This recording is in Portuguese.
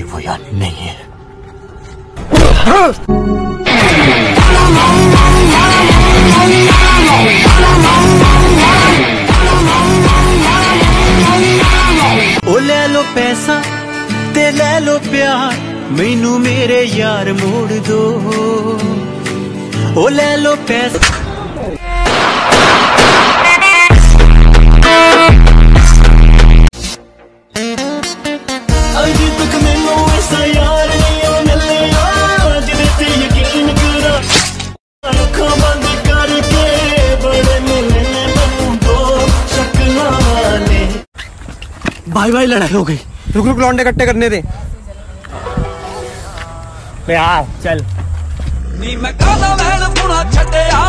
Shivoyan nem é. Olha lo peça, te lê lo piar, menu mere yar mordo. Olha lo peça. भाई भाई लड़ाई हो गई। रुक रुक लौंडे इकट्ठे करने दे। यार चल। नहीं मैं काला महल पुना छटिया